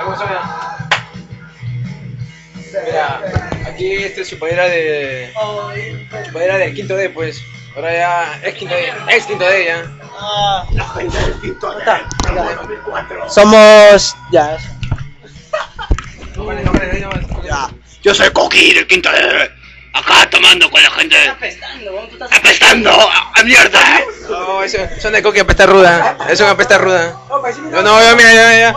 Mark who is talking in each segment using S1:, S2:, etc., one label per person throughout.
S1: ¿Cómo suena? Mira, aquí este es su playera de. Su playera del quinto D, pues. Ahora ya es quinto D, ex quinto D ya.
S2: Somos. Ya.
S1: Vale, no, vale, ahí nomás.
S3: Yo soy Coqui del quinto de... Acá tomando con la gente. Apestando a, a mierda.
S1: No, eso, son de coque apesta ruda. Es una apesta ruda. No, no, ya, mira, ya, ya.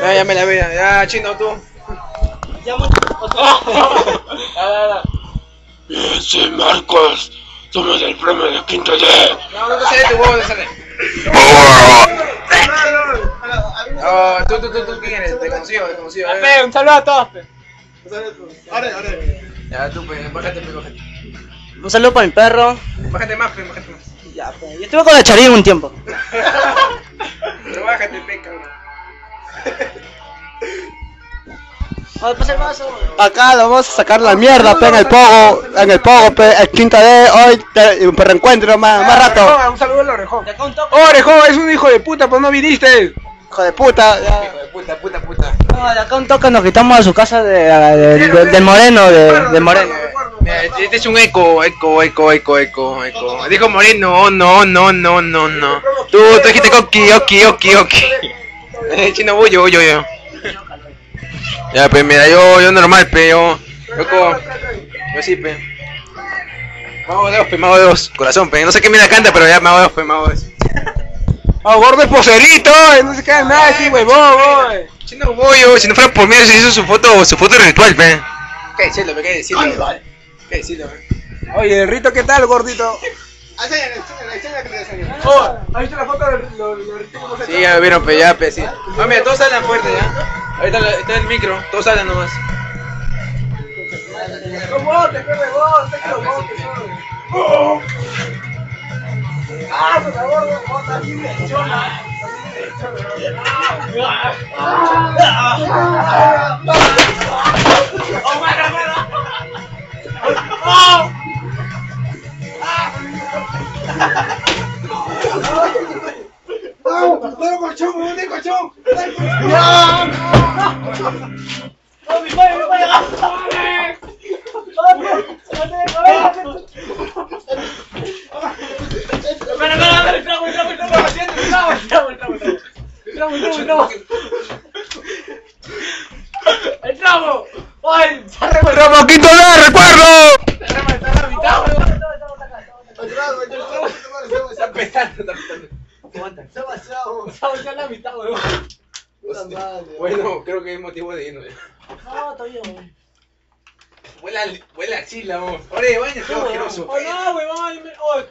S1: Ya, ya me la veo. Ya, chino, tú.
S2: Ya.
S3: Soy Marcos. Somos del premio de quinto de...
S1: No, no te sale tu huevo, no sale. Oh, tú, tú, tú, tú, ¿quién eres? Desconocido, desconocido.
S2: Ya, pe, un saludo a todos, pe.
S1: Ya, tú, pues, bájate, pues, bájate.
S2: Un saludo para mi perro.
S1: Bájate más, pues, bájate más.
S2: Ya, pe. Yo estuve con la Charín un tiempo.
S1: Pero bájate, pe, cabrón.
S2: Vamos a pasar el vaso. Acá lo vamos a sacar la mierda, pe, en el pogo, en el pogo, pe, el quinto de hoy, te- un reencuentro más, más rato.
S1: Un saludo al orejón.
S2: Toque.
S1: ¡Orejón, es un hijo de puta, pues no viniste!
S2: Hijo de puta, ya.
S1: Hijo de puta, puta, puta.
S2: No, de acá un toque nos quitamos a su casa de, de- de- del Moreno, de, de Moreno.
S1: Mira, este este es un eco, eco, eco, eco, eco, eco. Dijo Moreno, no, no, no, no, no. Tú, tú dijiste Oki, Oki, Oki, Oki. Eh, chino, voy yo, yo, yo. Ya, pues mira, yo, yo normal, pe, yo. Yo como. Yo sí, pe. Mago de dos, pe, mago de dos. Corazón, pe. No sé qué mira canta, pero ya mago de dos, pe, mago de dos. ¡Oh, gordo el poserito! No se queda nada así, huevón, voy. Chino, voy yo. Si no fuera por mí, se hizo su foto, su foto ritual, pe. ¿Qué decirlo, pe? ¿Qué decirlo? ¿Qué decirlo, pe? Oye, Rito, ¿qué tal, gordito? Oh, ¿has visto la foto de los Sí, ya vieron, pe, ya, pe, sí. Ah, mira, todos hablan fuerte, ya. Ahorita lo- está el micro, todos hablan nomás. ¡Ramo quinto de recuerdo! Pesando, está pesando. Bueno, creo que es motivo de irnos.
S2: No, todavía, güey.
S1: Huele a, huele a axila, vos. Oye, baña, qué asqueroso.
S2: Oh, no, huevón, hoy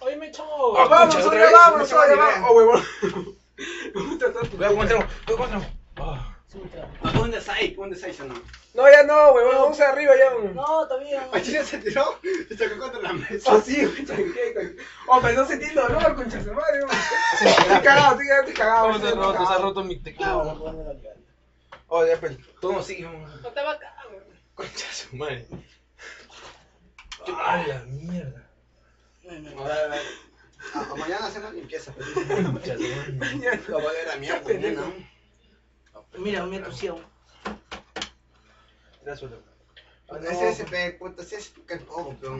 S2: hoy me echó.
S1: Ah, vamos, otra vez. Vamos, vamos, Oh, huevón. Cuidado, ¿cómo entramos? ¿Cómo entramos?
S3: ¿Dónde está ahí? ¿Dónde está ahí? No.
S1: No, ya no, huevón. Vamos arriba ya.
S2: No, todavía.
S3: Chile se tiró se cagó contra la mesa.
S1: Oh, sí, chanque. Oh, pero no sentí el dolor, concha su madre. vos. Estoy cagado, estoy estoy cagado.
S4: ¿Cómo se ha roto? Se ha
S1: cagado.
S4: roto mi teclado.
S1: Oh, ya, pero tú no sigues, vamos.
S2: No te va acá, güey.
S1: Concha su madre.
S4: ¡A la mierda!
S3: Ah, mañana hacemos limpieza.
S4: Concha su madre.
S3: La bola era mierda. mañana.
S2: Mira, mira tu cielo.
S1: Ya suelto.
S3: Es que poco, pero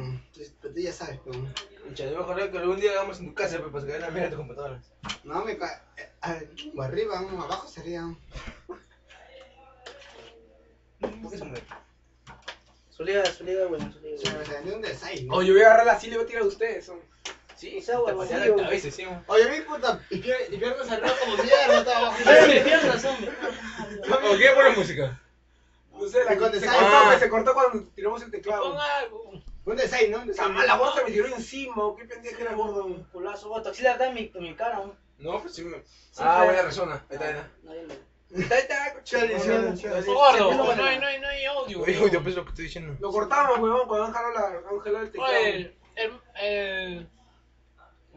S3: pero tú ya sabes, pero
S1: Concha, yo ojalá que algún día hagamos en tu casa, pero para que vean la mierda de tu computadora.
S3: no me ca... eh, o arriba, o abajo sería.
S1: ¿Por qué se mueve?
S2: Solía, solía, bueno, solía.
S3: Se me salió un desay, ¿no?
S1: Oh, yo voy a agarrar la silla y voy a tirar a ustedes. son. Sí, te la cabeza, sí.
S3: Oye, mi puta, y piernas arriba como mierda, estaba abajo.
S2: Ay, mis piernas, hombre.
S1: ¿O qué buena música? No sé, la
S3: Con
S1: se
S3: desay.
S1: cortó,
S2: Ah.
S1: pues, se cortó cuando tiramos el teclado.
S2: Pon algo.
S3: Un desay, ¿no?
S1: Esa mala gorda me tiró encima, ¿o qué pendeja era gordo?
S2: Un culazo, vos, taxila está en mi, en mi cara, ¿no?
S1: No, pues sí me. Ah, buena persona. Ahí está, ahí está.
S3: Chale, chale, chale.
S4: Gordo, no, hay, no, hay, no hay audio.
S1: Oye, oye, pues lo que estoy diciendo. Lo cortamos, huevón, cuando han jalado la, han jalado el teclado.
S4: Oye, el, el,